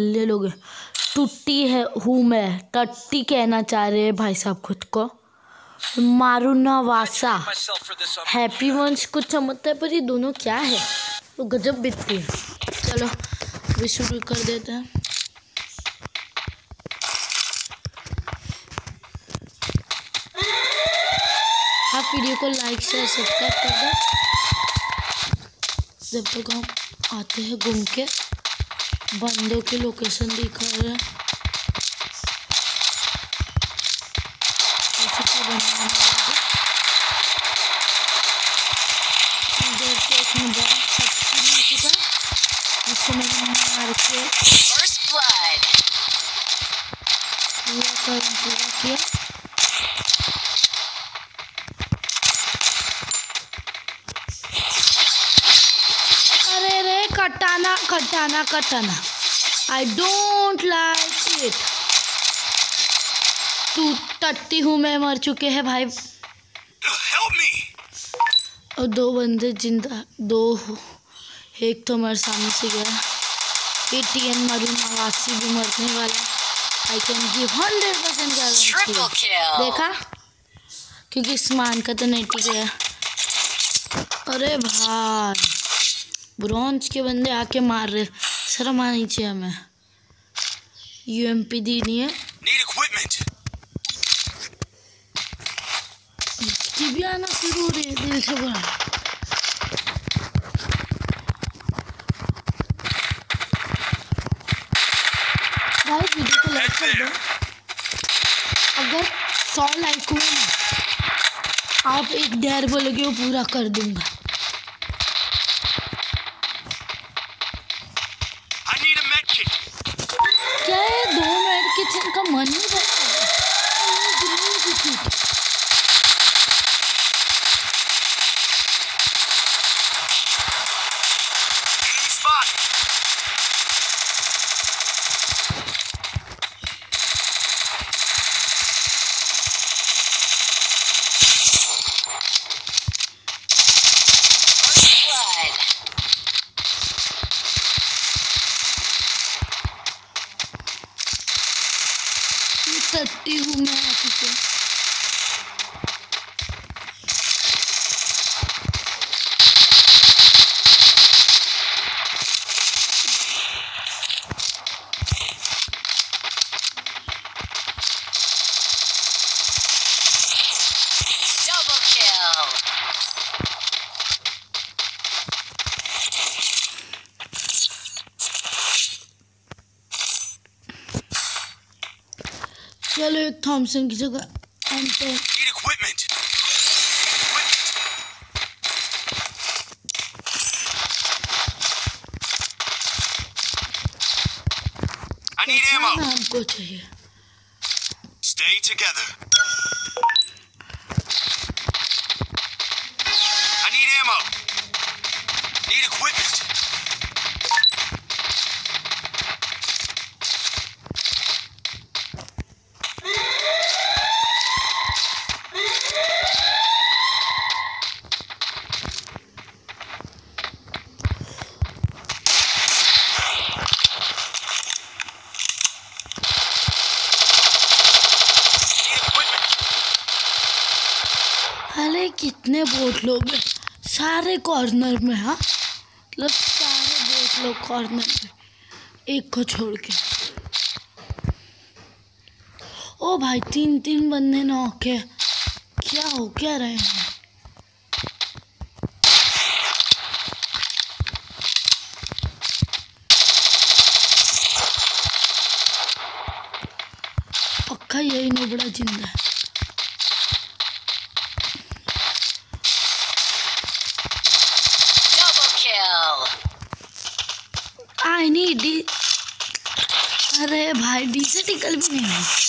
ले लोग। टुट्टी है, हूँ मैं। टट्टी कहना चाह रहे हैं भाई साहब खुद को। मारूना वासा। हैप्पी वंश कुछ समझता है, पर ये दोनों क्या है? वो गजब बिकती है। चलो, अभी शुरू कर देते हैं। आप वीडियो को लाइक शेयर सब्सक्राइब कर दें। जब तक हम आते हैं घूम के। बंदों की लोकेशन दिखा रहे हैं। जिसको मैंने मार के First blood. पूरा कर्म पूरा किया। कटाना कटाना कटाना। आई डोंट लाइक इट तू टट्टी हूँ मैं मर चुके हैं भाई। Help me! और दो बंदे ज़िंदा दो एक तो हमारे सामने से गया। ये टी एन मरू नवासी भी मरने वाला। I can give hundred percent Triple kill. देखा? क्योंकि स्मान का तो नहीं टिक गया अरे भाई। ब्रॉन्ज के बंदे आके मार रहे शर्म आनी चाहिए हमें। यूएमपी दी नहीं है। इसकी भी आना शुरू हो रही है दिल से भाई। वीडियो को लाइक कर दो। अगर सौ लाइक हुए ना आप एक डेर बोलोगे वो पूरा कर दूँगा। मिनट किचन का मन नहीं करता है? ये दिल्ली की चीज़। Enemy spot. First blood. टट्टी हूँ मैं आप चलो एक थॉमसन की जगह enter Need equipment. Equipment. I need ammo. हमको चाहिए Stay together. अरे कितने बोट लोग हैं? सारे कॉर्नर में हाँ? मतलब सारे बोट लोग कॉर्नर में। एक को छोड़ के। ओ भाई तीन तीन बंदे है क्या हो क्या रहे हैं? पक्का यही नोबड़ा ज़िंदा है। आई नी डी अरे भाई डी से टिकल भी नहीं है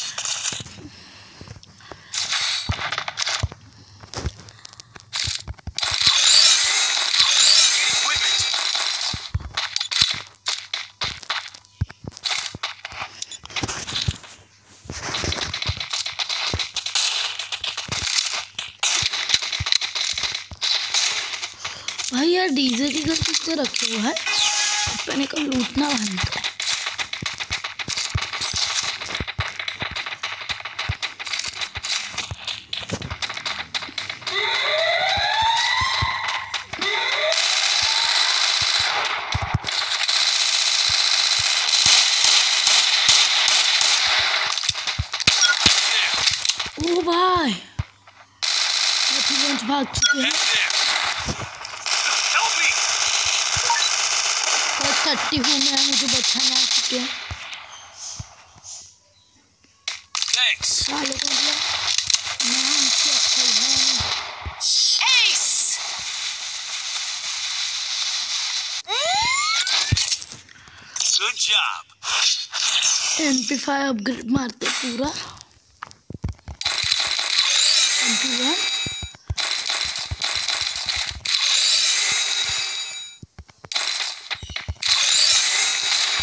भाई यार डीजे टिकल किस से रखे हुआ है। मैंने कहा तो लूटना बंद भाई भाग चुके हैं। थर्टी हूँ मैं मुझे बचाने आ चुके। हैं Thanks. सालों का मतलब नाम की अक्कल है नहीं। Ace! Good job. M P five upgrade मारते पूरा एम पी वन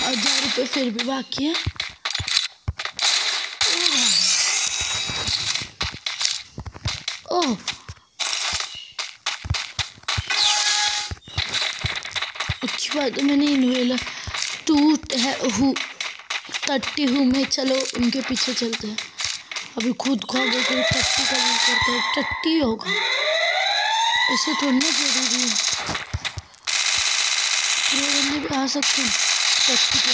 हज़ार रुपये फिर भी बाकी है। ओह। अच्छी बात है मैंने इन्वेलर टू है, हूँ थर्टी हूँ मैं, चलो उनके पीछे चलते हैं। अभी खुद को अगर कोई टट्टी का दिल करता है। टट्टी होगा। ऐसे थोड़ी ना ज़रूरी है। भी आ सकते हैं। टट्टी के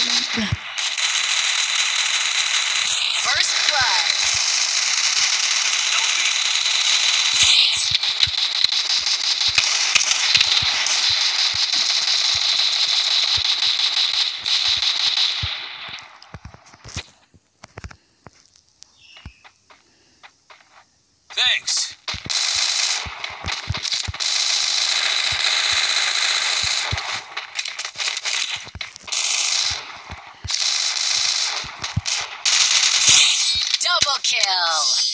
Bell.